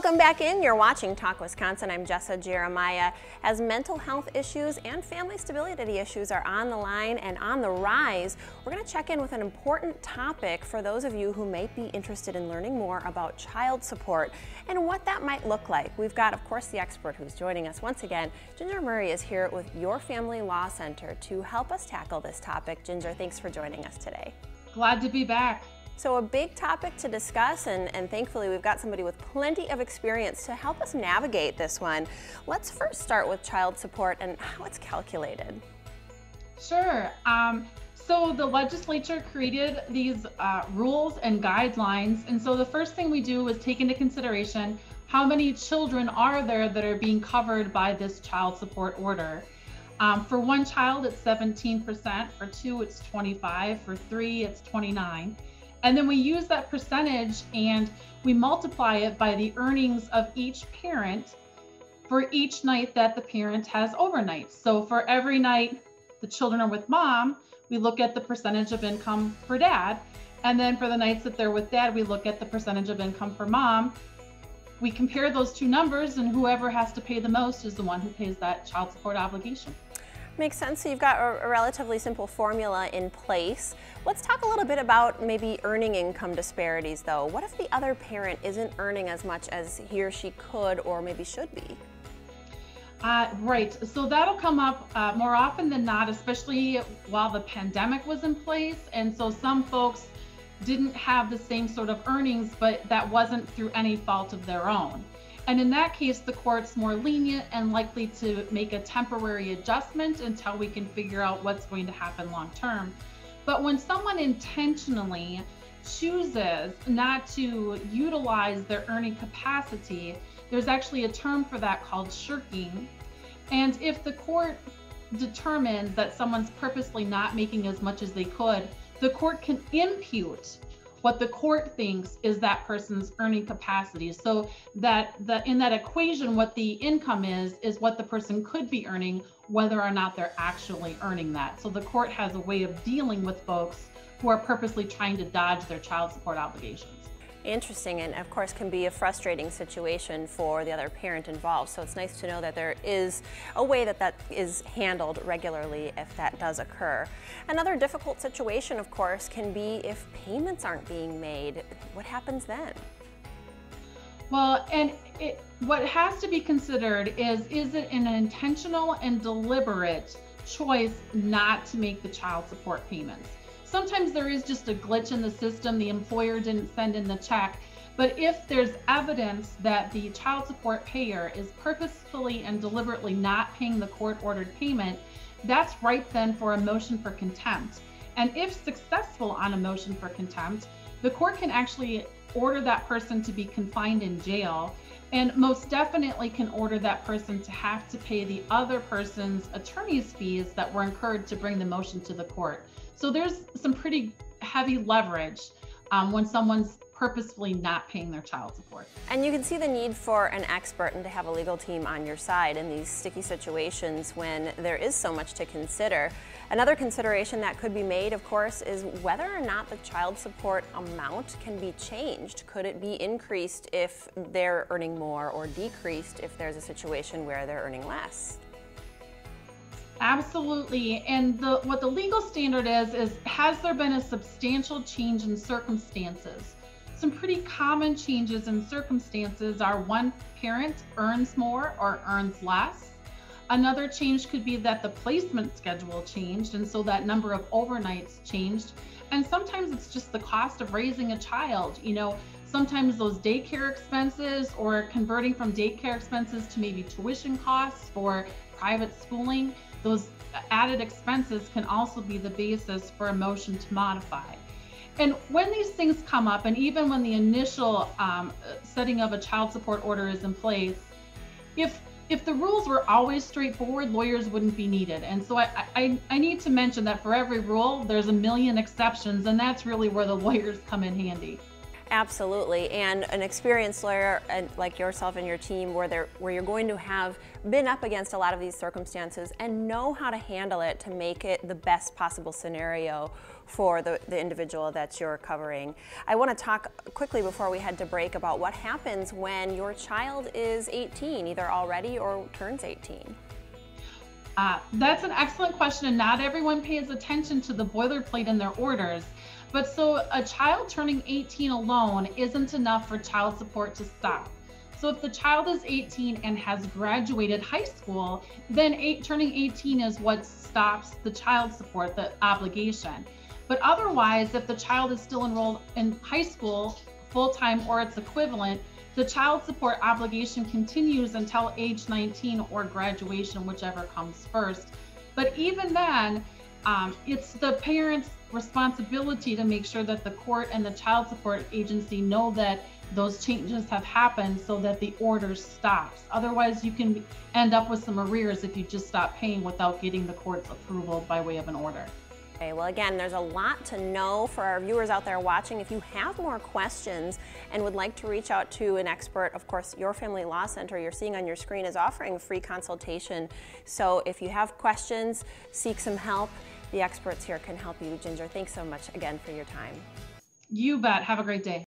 Welcome back in. You're watching Talk Wisconsin. I'm Jessa Jeremiah. As mental health issues and family stability issues are on the line and on the rise, we're going to check in with an important topic for those of you who may be interested in learning more about child support and what that might look like. We've got, of course, the expert who's joining us once again. Ginger Murray is here with Your Family Law Center to help us tackle this topic. Ginger, thanks for joining us today. Glad to be back. So a big topic to discuss and, and, thankfully we've got somebody with plenty of experience to help us navigate this one. Let's first start with child support and how it's calculated. Sure. Um, so the legislature created these uh, rules and guidelines and so the first thing we do is take into consideration how many children are there that are being covered by this child support order. Um, for one child, it's 17%. For two, it's 25. For three, it's 29. And then we use that percentage and we multiply it by the earnings of each parent for each night that the parent has overnight. So for every night the children are with mom, we look at the percentage of income for dad. And then for the nights that they're with dad, we look at the percentage of income for mom. We compare those two numbers, and whoever has to pay the most is the one who pays that child support obligation. Makes sense. So you've got a, a, relatively simple formula in place. Let's talk a little bit about maybe earning income disparities though. What if the other parent isn't earning as much as he or she could or maybe should be? Uh, right. So that'll come up uh, more often than not, especially while the pandemic was in place. And so some folks didn't have the same sort of earnings, but that wasn't through any fault of their own. And in that case, the court's more lenient and likely to make a temporary adjustment until we can figure out what's going to happen long term. But when someone intentionally chooses not to utilize their earning capacity, there's actually a term for that called shirking. And if the court determines that someone's purposely not making as much as they could, the court can impute what the court thinks is that person's earning capacity. So that the in that equation what the income is is what the person could be earning whether or not they're actually earning that. So the court has a way of dealing with folks who are purposely trying to dodge their child support obligations interesting and of course can be a frustrating situation for the other parent involved. So it's nice to know that there is a way that that is handled regularly if that does occur. Another difficult situation of course can be if payments aren't being made. What happens then? Well, and it, what has to be considered is, is it an intentional and deliberate choice not to make the child support payments? Sometimes there is just a glitch in the system. The employer didn't send in the check. But if there's evidence that the child support payer is purposefully and deliberately not paying the court ordered payment, that's right then for a motion for contempt. And if successful on a motion for contempt, the court can actually order that person to be confined in jail and most definitely can order that person to have to pay the other person's attorney's fees that were incurred to bring the motion to the court. So there's some pretty heavy leverage um, when someone's purposefully not paying their child support. And you can see the need for an expert and to have a legal team on your side in these sticky situations when there is so much to consider. Another consideration that could be made, of course, is whether or not the child support amount can be changed. Could it be increased if they're earning more or decreased if there's a situation where they're earning less? Absolutely. And the what the legal standard is is has there been a substantial change in circumstances? Some pretty common changes in circumstances are one parent earns more or earns less. Another change could be that the placement schedule changed and so that number of overnights changed. And sometimes it's just the cost of raising a child. You know, sometimes those daycare expenses or converting from daycare expenses to maybe tuition costs for private schooling those added expenses can also be the basis for a motion to modify. And when these things come up, and even when the initial um, setting of a child support order is in place, if if the rules were always straightforward, lawyers wouldn't be needed. And so I, I, I need to mention that for every rule, there's a million exceptions, and that's really where the lawyers come in handy. Absolutely, and an experienced lawyer and like yourself and your team where, they where you're going to have been up against a lot of these circumstances and know how to handle it to make it the best possible scenario for the, the individual that you're covering. I want to talk quickly before we head to break about what happens when your child is 18, either already or turns 18. Uh, that's an excellent question, and not everyone pays attention to the boilerplate in their orders. But so a child turning 18 alone isn't enough for child support to stop. So if the child is 18 and has graduated high school, then eight, turning 18 is what stops the child support, the obligation. But otherwise, if the child is still enrolled in high school, full time or its equivalent, the child support obligation continues until age 19 or graduation, whichever comes first. But even then, um, it's the parent's responsibility to make sure that the court and the child support agency know that those changes have happened so that the order stops. Otherwise, you can end up with some arrears if you just stop paying without getting the court's approval by way of an order. Okay, well again, there's a lot to know for our viewers out there watching. If you have more questions and would like to reach out to an expert, of course, Your Family Law Center you're seeing on your screen is offering a free consultation. So if you have questions, seek some help, the experts here can help you. Ginger, thanks so much again for your time. You bet. Have a great day.